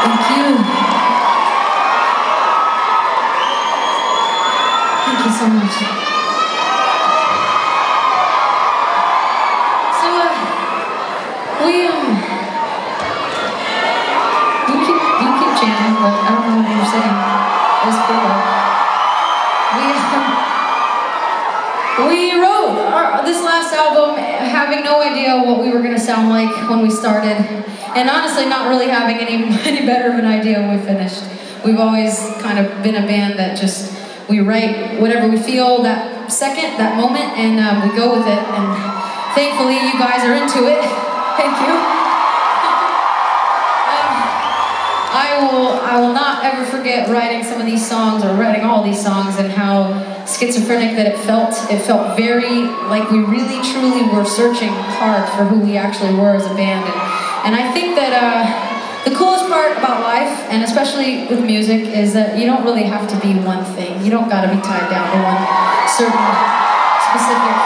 Thank you. Thank you so much. So, uh, we, um, you keep, you keep jamming, but I don't know what you're saying. It was cool. We, um, we wrote our, this last album having no idea what we were going to sound like when we started, and honestly, not really having any, any better of an idea when we finished. We've always kind of been a band that just, we write whatever we feel that second, that moment, and um, we go with it, and thankfully, you guys are into it. Thank you. Um, I will I will not ever forget writing some of these songs or writing all these songs and how schizophrenic that it felt. It felt very like we really truly were searching hard for who we actually were as a band. And, and I think that uh, the coolest part about life, and especially with music, is that you don't really have to be one thing. You don't got to be tied down to one certain specific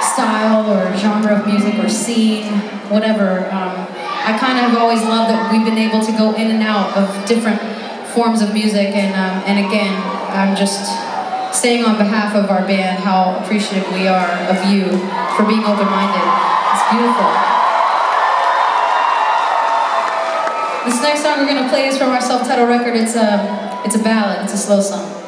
style or genre of music or scene, whatever. Um, I kind of have always loved that we've been able to go in and out of different forms of music, and um, and again, I'm just saying on behalf of our band how appreciative we are of you for being open-minded. It's beautiful. song we're going to play is from our self-titled record. It's a, it's a ballad. It's a slow song.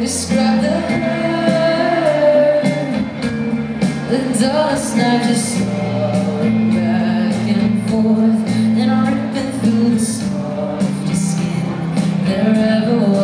Describe the hurt The dullest night just never